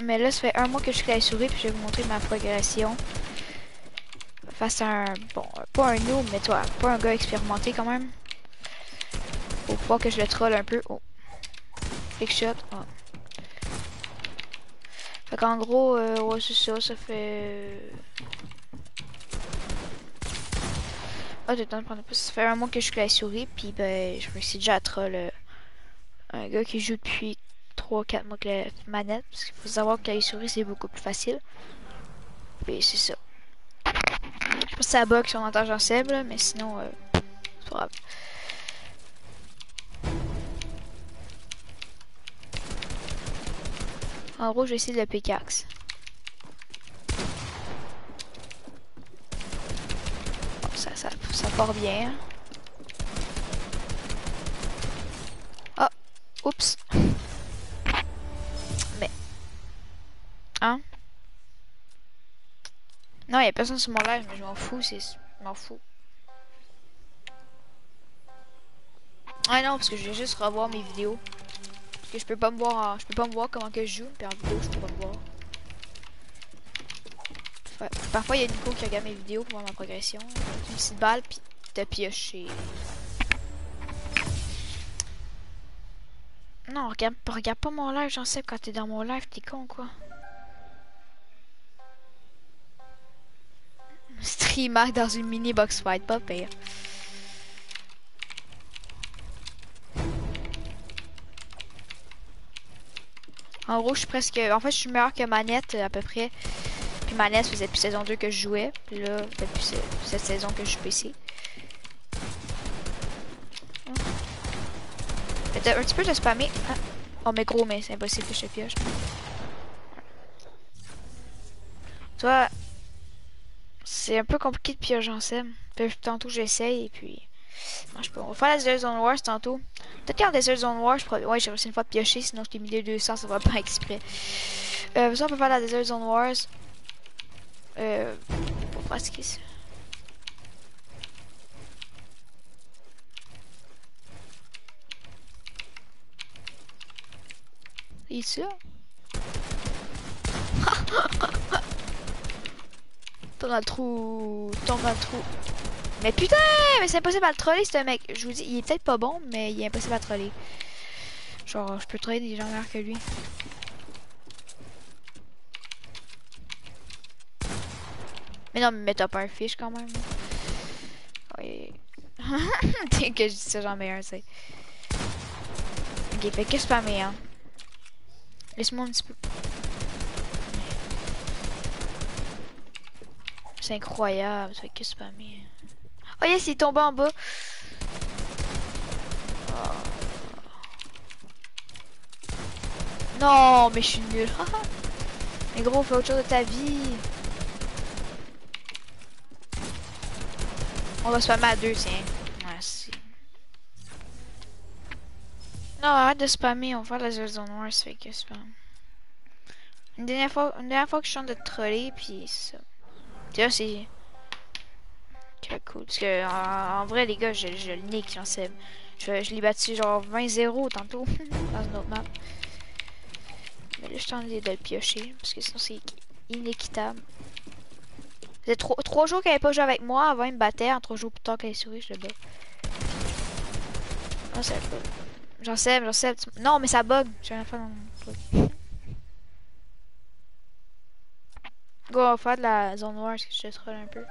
Mais là, ça fait un mois que je suis la souris, puis je vais vous montrer ma progression. Face à un, bon, pas un noob, mais toi, pas un gars expérimenté quand même. Faut voir que je le troll un peu. Oh. Flick shot. Oh. Fait qu'en gros, euh, ouais, c'est ça, ça fait... Ah, de temps prendre plus. Ça fait un mois que je suis la souris, puis ben, je me suis déjà troll euh, un gars qui joue depuis 3-4 mois que la manette. Parce qu'il faut savoir que la souris c'est beaucoup plus facile. Et c'est ça. Je pense que ça bug sur entend Jean Seb, mais sinon, euh, c'est pas grave. En gros, je vais essayer de le pickaxe. Ça, ça, ça part bien. Oh, oups. Il a personne sur mon live, mais je m'en fous, c'est... M'en fous. Ah non, parce que je vais juste revoir mes vidéos. Parce que je peux pas me voir, je peux pas me voir comment que je joue, puis en vidéo, je peux pas me voir. Parfois, il y a Nico qui regarde mes vidéos pour voir ma progression. Une petite balle, puis t'as pioché. Non, regarde, regarde pas mon live, j'en sais quand t'es dans mon live, t'es con quoi. Streamer dans une mini box fight, pas pire. En gros, je suis presque... En fait, je suis meilleur que Manette, à peu près. Puis Manette faisait depuis saison 2 que je jouais. Puis là, depuis cette saison que je suis PC. Un petit peu de spammer. Ah. Oh, mais gros, mais c'est impossible que je te pioche. Toi, c'est un peu compliqué de piocher en sem. Tantôt j'essaye et puis. On va faire la Desert Zone Wars tantôt. Peut-être qu'en Desert Zone Wars, je pourrais... ouais, j'ai réussi une fois de piocher, sinon je t'ai mis les 200, ça va pas exprès. Euh, ça, on peut faire la Desert Zone Wars. Euh. Pour pratiquer ça? Ici. T'auras le trou. T'auras le trou. Mais putain, mais c'est impossible à le troller ce mec. Je vous dis, il est peut-être pas bon, mais il est impossible à troller. Genre, je peux troller des gens meilleurs que lui. Mais non, mais t'as pas un fiche quand même. Oui. Dès que je dis ça, j'en meilleur, c'est. Ok, fait que spammer, hein. Laisse-moi un petit peu. C'est incroyable, ça que c'est pas mis? Oh yes, il est tombé en bas. Oh. Non, mais je suis nul. mais gros, fais autre chose de ta vie. On va spammer à deux, tiens. Merci. Non, arrête de spammer, on va faire la zone noire, ça fait que spam. Une dernière fois, une dernière fois que je chante de troller, puis ça. Tu vois, c'est... cool. Parce que, en, vrai, les gars, je, je le nique, j'en sais. Je, je l'ai battu genre 20-0 tantôt, dans une autre map. Mais là, je suis en train de le piocher, parce que sinon, c'est inéquitable. C'est trois, trois jours qu'elle n'avait pas joué avec moi, avant il me battait, en trois jours plus tard qu'elle souris, je le bats. Ah, c'est cool. J'en sais, j'en sais. Non, mais ça bug. J'ai rien fait dans mon truc. On va faire de la zone noire, que je te troll un peu.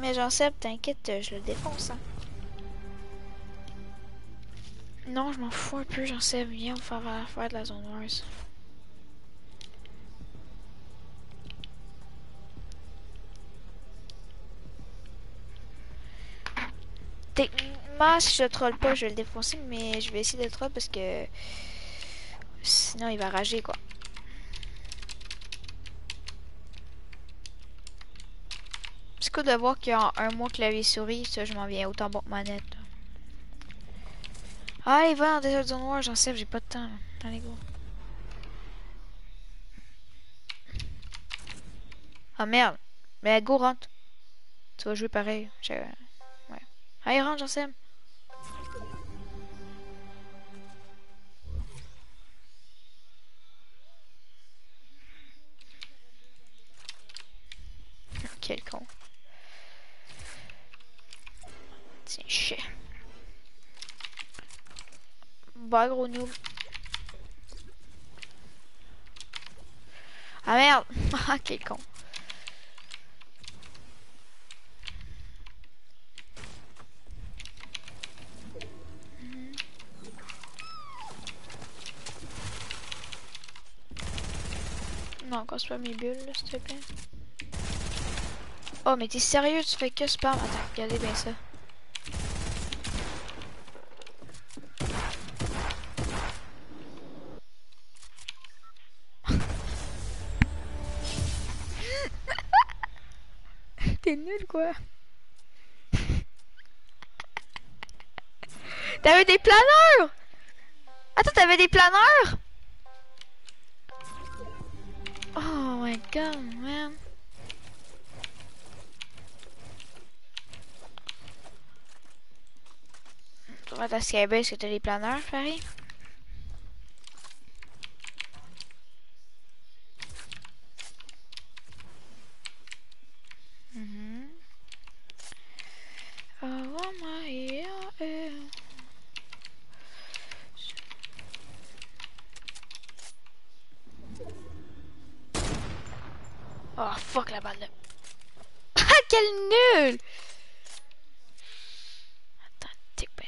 Mais j'en sais, t'inquiète, je le défonce. Hein. Non, je m'en fous un peu, j'en sais, viens, on va faire, de la zone noire. Si je troll pas, je vais le défoncer, mais je vais essayer de troll parce que sinon il va rager quoi. C'est cool de voir qu'il y a un mois clavier souris, ça je m'en viens autant bon manette. Ah, il va dans des autres noires, j'en sais, j'ai pas de temps. Allez, go. Ah merde. Mais go, rentre. Tu vas jouer pareil. Allez, rentre, j'en sais. Quel con. Tiens, chien. Bah, gros noob. Ah merde! Ah, quel con. Non, casse pas mes bulles, s'il te plaît. Oh, mais t'es sérieux, tu fais que spam? Attends, regardez bien ça. T'es nul, quoi. T'avais des planeurs! Attends, t'avais des planeurs! Oh my god, man. Tu vas ta Skybase que t'as des planeurs, Paris? Mhm. Oh fuck la balle. Ah quel nul Attends, check bien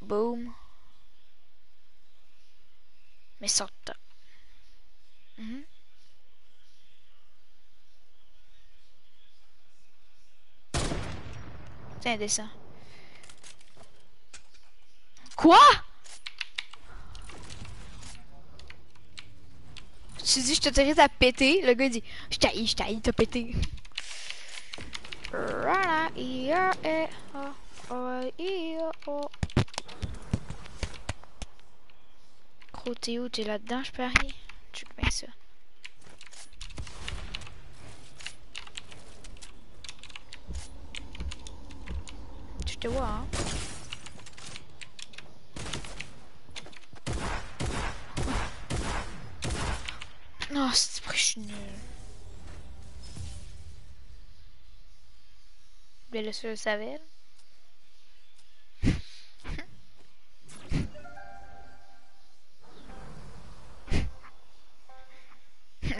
Boom. Mais sort top. Tiens, descends. Quoi? Tu dis, je t'autorise à péter. Le gars dit, je t'haïs, je t'haïs, t'as pété. Voilà, ia, oh, oh, oh. Gros, t'es où? T'es là-dedans, je parie? Tu bien ça. Tu te vois, hein? Non, c'est vrai, je suis. Mais le seul savait.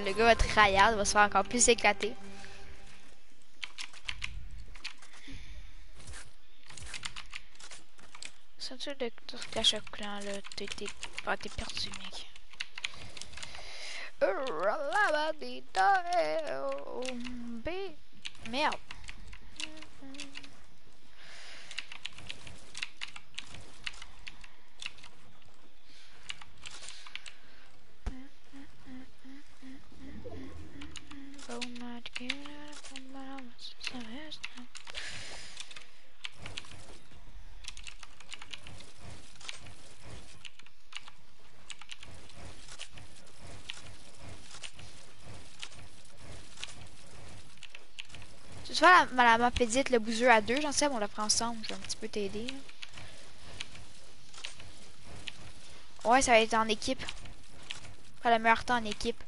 Le gars va être raillard, va se faire encore plus éclater. Ceinture de cache clan là, t'es ah, perdu mec. Merde. Tu vois la, la map édite, le boozer à deux, j'en sais, on la prend ensemble, je vais un petit peu t'aider. Ouais, ça va être en équipe. Pas le meilleur temps en équipe.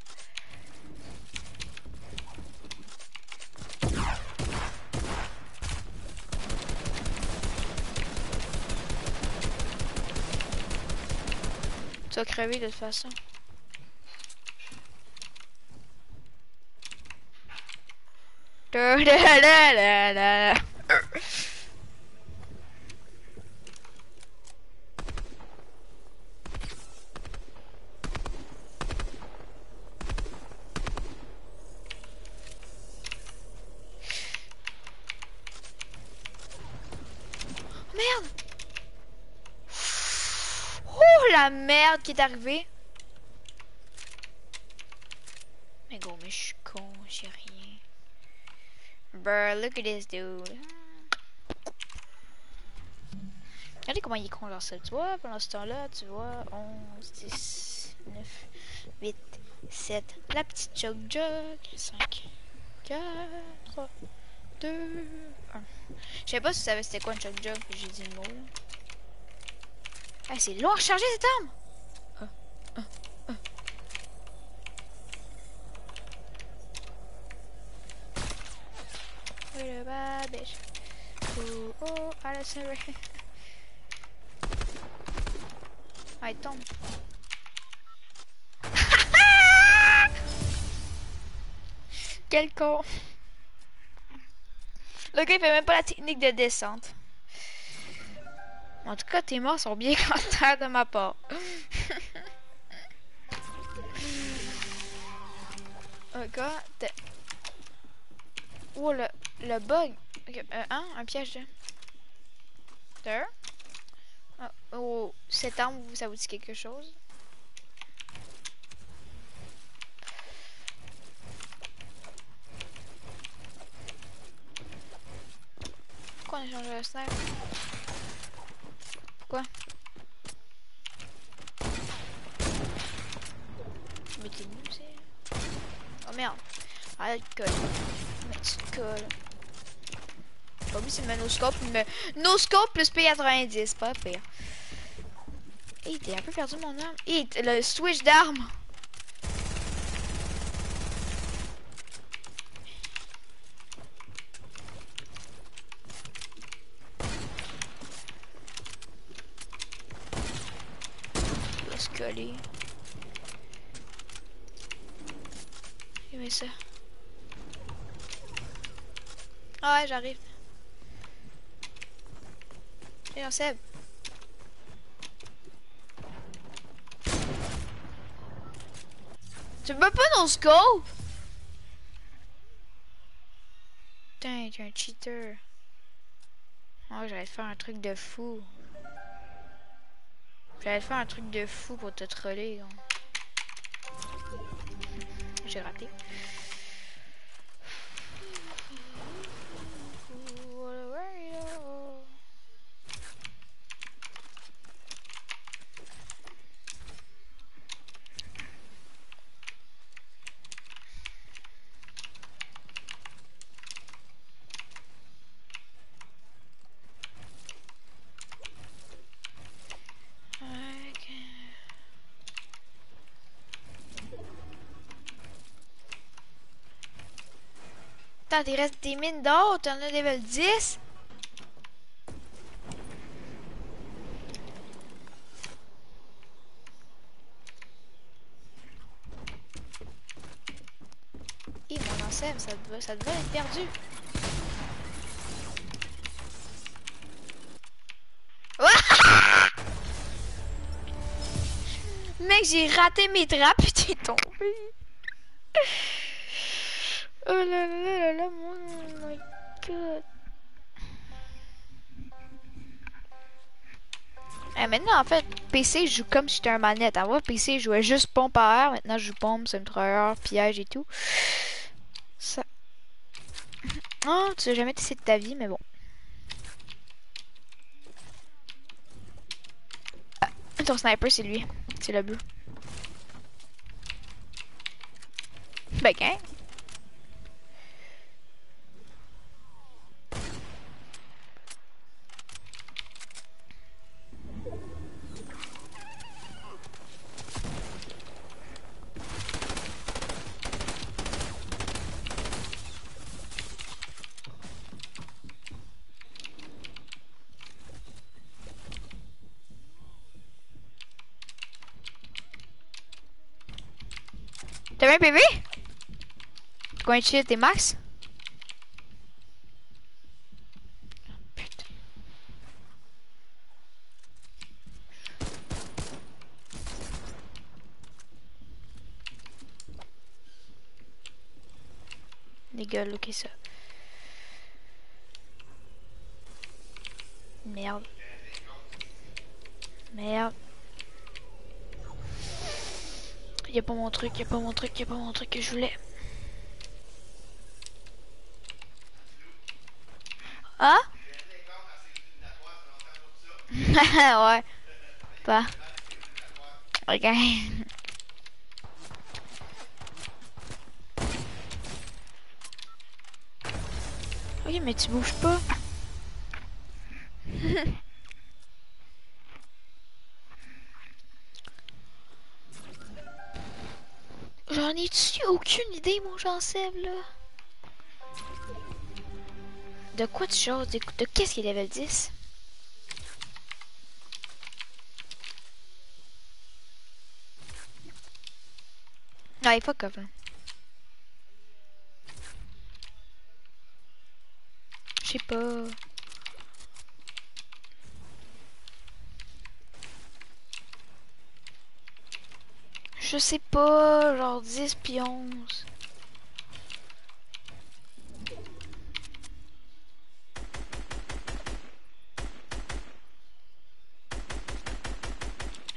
Tu vas crever de toute façon. Merde Oh la merde qui est arrivée Mais gros, mais je suis con, j'ai rien. Look at this dude. Regardez comment il est con genre. Tu pendant ce temps-là, tu vois, 11, 10, 9, 8, 7. La petite jog jog. 5, 4, deux, un. Je sais pas si tu savais c'était quoi une shot jump, j'ai dit le mot. Ah, c'est long à recharger cette arme! Ah, ah, Oh, oh, Alison Ray. Ah, il tombe. Quel con. Le gars, il fait même pas la technique de descente. En tout cas, tes morts sont bien contents de ma part. ok, Oh, le, le bug. Okay, euh, hein? Un piège de... Deux. Oh, oh, cette arme, ça vous dit quelque chose? Pourquoi on a changé le sniper? Pourquoi? Nul, c'est... Oh merde. Arrête de coller. Mais tu colles. Pas vu, c'est le noscope, mais noscope plus P90, pas pire. Hé, t'es un peu perdu mon arme. Hé, le switch d'arme. coller. ça. Ah ouais, j'arrive. Viens, Seb. Tu peux pas nos scope? Putain, tu es un cheater. Oh, j'allais faire un truc de fou. J'allais faire un truc de fou pour te troller. J'ai raté. Attends, il reste des mines d'or, t'en as level 10. Et mon ancêtre, ça doit, ça doit être perdu. Mec, j'ai raté mes trappes et t'es tombé. Oh là là là là, mon my god. Eh, maintenant, en fait, PC joue comme si c'était un manette. Avant, PC jouait juste pompe à air. Maintenant, je joue pompe, centreur, piège et tout. Ça. Oh, tu as jamais testé de ta vie, mais bon. Ah, ton sniper, c'est lui. C'est le bleu. Ben, hein? T'as un PV Combien de shit t'es max Putain. Les gars, ça. Merde. Merde. Y'a pas mon truc, y'a pas mon truc, y'a pas mon truc que je voulais. Ah? Ouais. Pas. Ok. Oui, mais tu bouges pas. ai-tu aucune idée, mon Jean-Seb, là? De quoi tu choses? De, de qu'est-ce qui est level 10? Ouais, fuck off, là. Je sais pas. Je sais pas, genre 10 puis 11.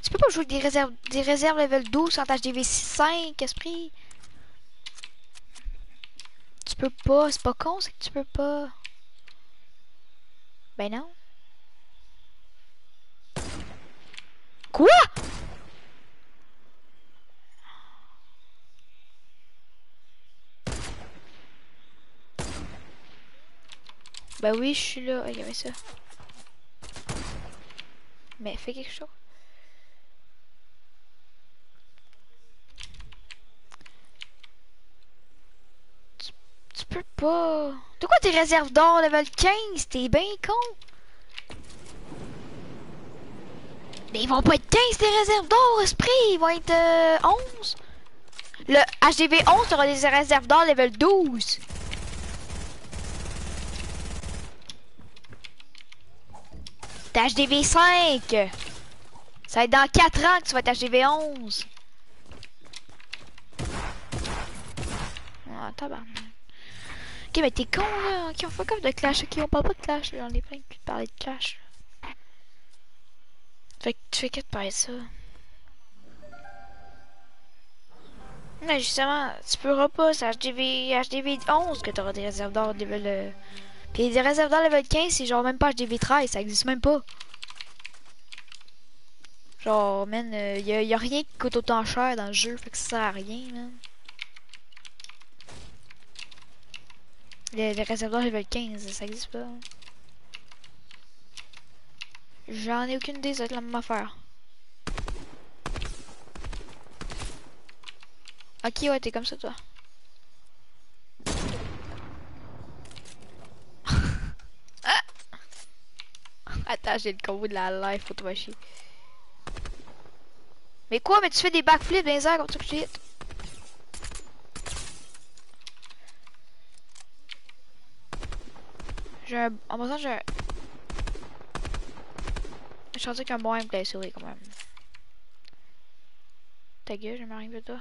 Tu peux pas jouer avec des réserves, des réserves level 12 en HDV 5, esprit. Tu peux pas, c'est pas con, c'est que tu peux pas. Ben non. Quoi? Bah oui, je suis là. Avait ça. Mais fais quelque chose. Tu, peux pas. De quoi tes réserves d'or level 15? T'es bien con. Mais ils vont pas être 15 tes réserves d'or, esprit. Ils vont être euh, 11. Le HDV 11, t'auras des réserves d'or level 12. T'es HDV 5 Ça va être dans 4 ans que tu vas être HDV 11 Ah tabarnak. Ok mais t'es con là. Ok on fait comme de Clash Ok on parle pas de Clash J'en ai plein de parler de Clash Fait que tu fais que de parler de ça. Mais justement, tu pourras pas, c'est HDV, HDV 11 que t'auras des réserves d'or level... Euh... Puis des réserves d'or level 15, c'est genre même pas HDV 13, ça existe même pas. Genre, man, euh, y, a, y, a, rien qui coûte autant cher dans le jeu, fait que ça sert à rien, man. Les, les réserves d'or level 15, ça existe pas. J'en ai aucune idée, ça va être la même affaire. Ok, ouais, t'es comme ça, toi. ah! J'ai le combo de la life, faut te chier. Mais quoi, mais tu fais des backflips dans les comme ça que je hit. J'ai un... En passant, j'ai un... Je qu'un bon gameplay souris quand même. Ta gueule, je m'arrive de toi.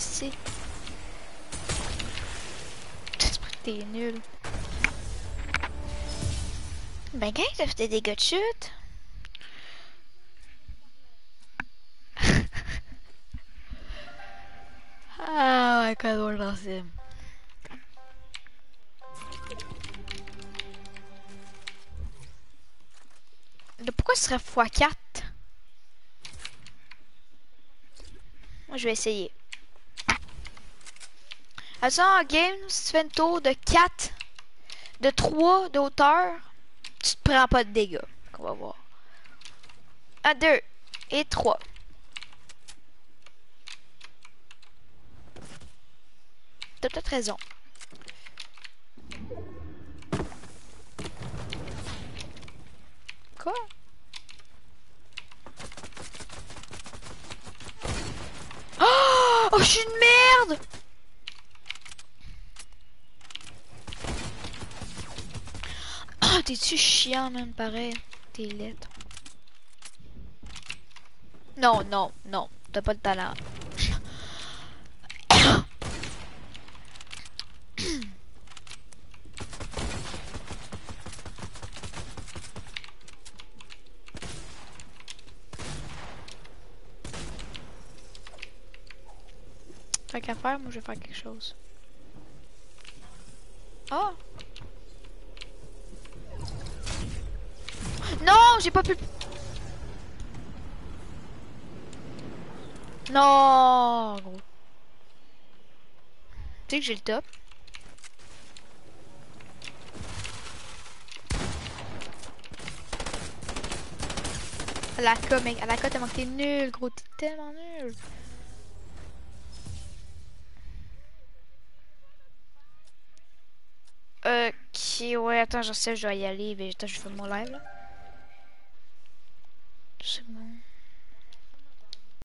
Aussi. T'es nul. Ben, quand t'as fait des dégâts de chute? ah ouais, quand on lancer. Pourquoi ce serait x4? Moi, je vais essayer. Alors, en game, si tu fais une tour de 4, de 3 de hauteur, tu te prends pas de dégâts. On va voir. 1, 2 et 3. T'as peut-être raison. Quoi? Oh, oh je suis une merde! t'es-tu chiant, même pareil? T'es lettre. Non, non, non. T'as pas le talent. T'as qu'à faire, moi je vais faire quelque chose. Oh! Non, j'ai pas pu. Non, gros. Tu sais que j'ai le top. À la com, mec. À la cote, t'es nul, gros. T'es tellement nul. Ok, ouais, attends, je sais, je dois y aller. Mais attends, je fais mon live là. summer.